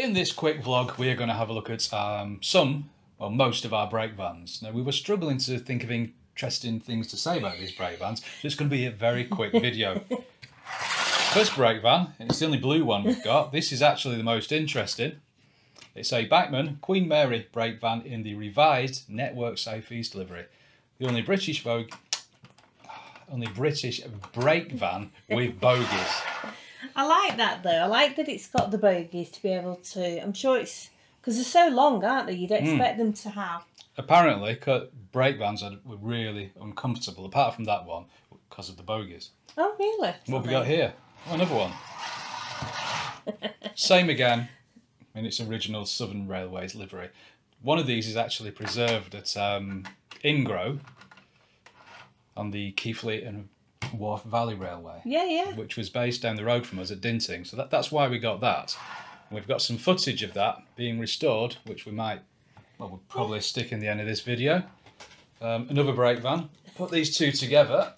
In this quick vlog, we are going to have a look at um, some, well, most of our brake vans. Now, we were struggling to think of interesting things to say about these brake vans. so It's going to be a very quick video. First brake van, and it's the only blue one we've got. This is actually the most interesting. It's a Bachmann Queen Mary brake van in the revised Network Southeast livery. The only British Vogue, only British brake van with bogies. I like that though. I like that it's got the bogies to be able to. I'm sure it's because they're so long, aren't they? You'd expect them to have. Apparently, brake vans are, were really uncomfortable, apart from that one, because of the bogies. Oh, really? What have we got here? Oh, another one. Same again in its original Southern Railways livery. One of these is actually preserved at um, Ingrow on the Keighley and Worth Valley Railway, Yeah, yeah. which was based down the road from us at Dinting. So that, that's why we got that. And we've got some footage of that being restored, which we might, well, we'll probably stick in the end of this video. Um, another brake van. Put these two together.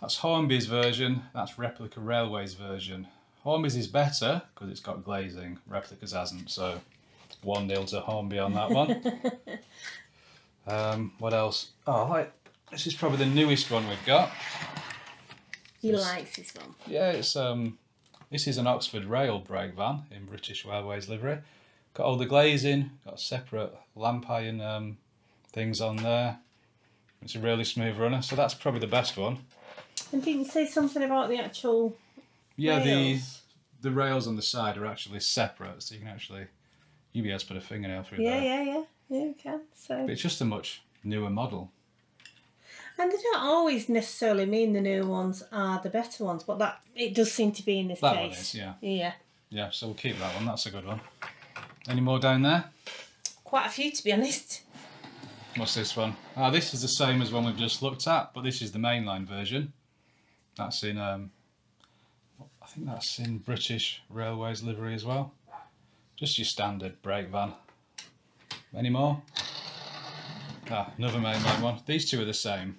That's Hornby's version. That's Replica Railways version. Hornby's is better because it's got glazing. Replica's hasn't. So one nil to Hornby on that one. um, what else? Oh, I like this is probably the newest one we've got. He likes this one. Yeah, it's um, this is an Oxford Rail brake van in British Railways livery. Got all the glazing. Got separate lamp iron um, things on there. It's a really smooth runner, so that's probably the best one. And didn't you say something about the actual Yeah, rails? the the rails on the side are actually separate, so you can actually you'll be able to put a fingernail through Yeah, there. yeah, yeah. Yeah, you can. So, But it's just a much newer model. And they don't always necessarily mean the new ones are the better ones, but that it does seem to be in this That case. one is, yeah. Yeah, Yeah, so we'll keep that one. That's a good one. Any more down there? quite a few to be honest. What's this one? Ah, this is the same as one we've just looked at, but this is the mainline version. That's in, um, I think that's in British Railways livery as well. Just your standard brake van. Any more? Ah, another mainline one. These two are the same.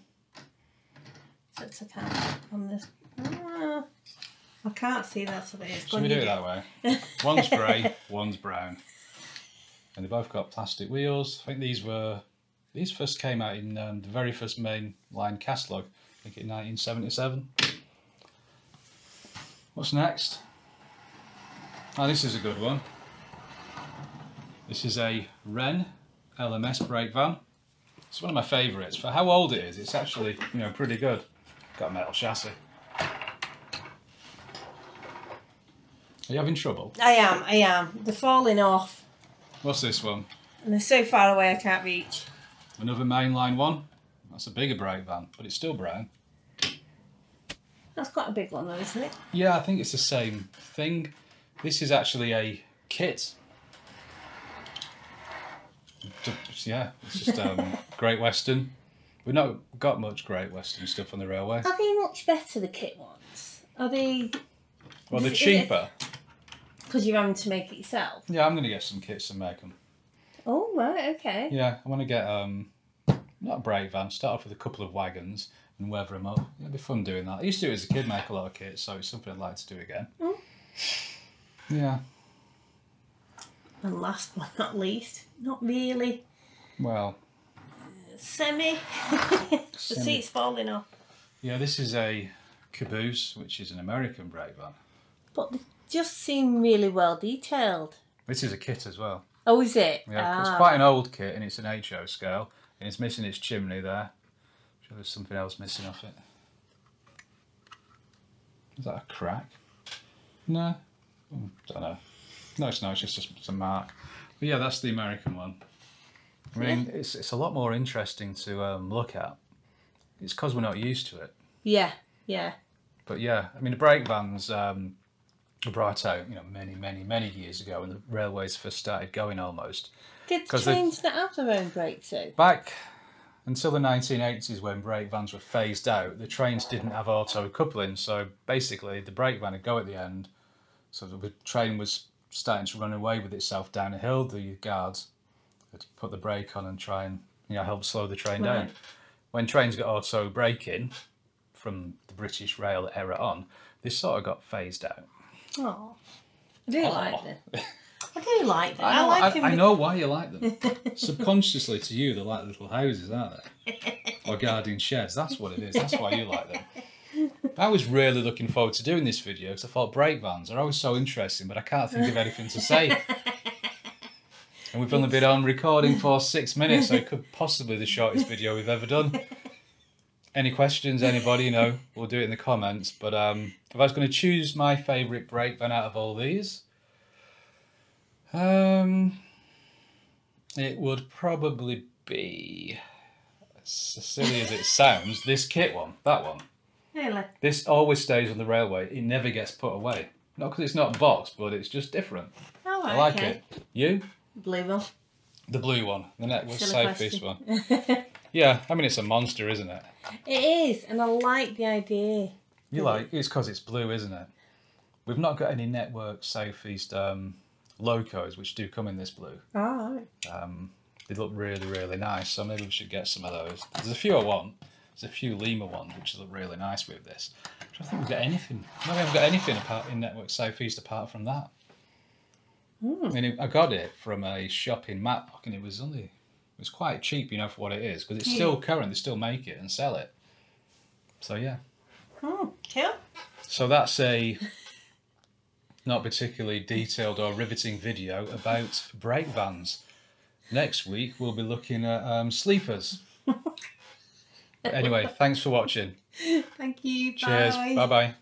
So it's a cat on this. Ah, I can't see that's so it is. Should we do it that way? One's grey, one's brown. And they both got plastic wheels. I think these were, these first came out in um, the very first mainline catalogue, I think in 1977. What's next? Oh, this is a good one. This is a Wrenn LMS brake van. It's one of my favourites. For how old it is, it's actually, you know, pretty good. Got a metal chassis. Are you having trouble? I am, I am. They're falling off, What's this one? and they're so far away I can't reach. Another mainline one. That's a bigger brake van, but it's still brown. That's quite a big one, though, isn't it? Yeah, I think it's the same thing. This is actually a kit. Yeah, it's just um, Great Western. We've not got much Great Western stuff on the railway. Are they much better, the kit ones? Are they. Well, they're cheaper. Because you're having to make it yourself? Yeah, I'm going to get some kits and make them. Oh, right, okay. Yeah, I want to get um, not a brake van. Start off with a couple of wagons and weather them up. It'd be fun doing that. I used to do it as a kid, make a lot of kits, so it's something I'd like to do again. Mm. Yeah. And last but not least, not really. Well, Semi. the Semi. seat's falling off. yeah. This is a caboose, which is an American brake van. But they just seem really well detailed. This is a kit as well. Oh, is it? Yeah, it's Ah. quite an old kit, and it's an HO scale, and it's missing its chimney there. I'm Sure, there's something else missing off it. Is that a crack? No, Hmm, don't know. No, it's not. It's just a, it's a mark. But yeah, that's the American one. I mean, it's it's a lot more interesting to um, look at. It's because we're not used to it. Yeah, yeah. But yeah, I mean, the brake vans um, were brought out, you know, many, many, many years ago when the railways first started going almost. Did the 'Cause they- trains not have their own brakes though? Back until the 1980s, when brake vans were phased out, the trains didn't have auto coupling. So basically, the brake van would go at the end. So the train was starting to run away with itself down a hill. The guards had to put the brake on and try and you know help slow the train down. When trains got auto braking from the British Rail era on, this sort of got phased out. Oh, I do Oh. like them. I do like them. I, I know, like I, them. I know why you like them. Subconsciously to you, they're like little houses, aren't they? Or guardian sheds. That's what it is. That's why you like them. I was really looking forward to doing this video because I thought brake vans are always so interesting, but I can't think of anything to say. And we've only been on recording for six minutes, so it could possibly be the shortest video we've ever done. Any questions, anybody, you know, we'll do it in the comments. But um, if I was going to choose my favourite brake van out of all these, um, it would probably be, as silly as it sounds, this kit one, that one. Really? This always stays on the railway. It never gets put away. Not because it's not boxed, but it's just different. Oh, I like okay. it. You? Blue one. The blue one, the network Still a safe question. one. Yeah, I mean it's a monster, isn't it? It is, and I like the idea. You like it's because it's blue, isn't it? We've not got any network southeast um, locos which do come in this blue. Oh, Um, they look really, really nice. So maybe we should get some of those. There's a few I want. There's a few Lima ones which look really nice with this. I don't think we've got anything. No, we haven't got anything apart in network southeast apart from that. I mean, it- I got it from a shop in Matlock, and it was only it was quite cheap, you know, for what it is, because it's still current. They still make it and sell it. So yeah. hmm, cool. So that's a not particularly detailed or riveting video about brake vans. Next week we'll be looking at um, sleepers. Anyway, thanks for watching. Thank you. Cheers. Bye. Bye.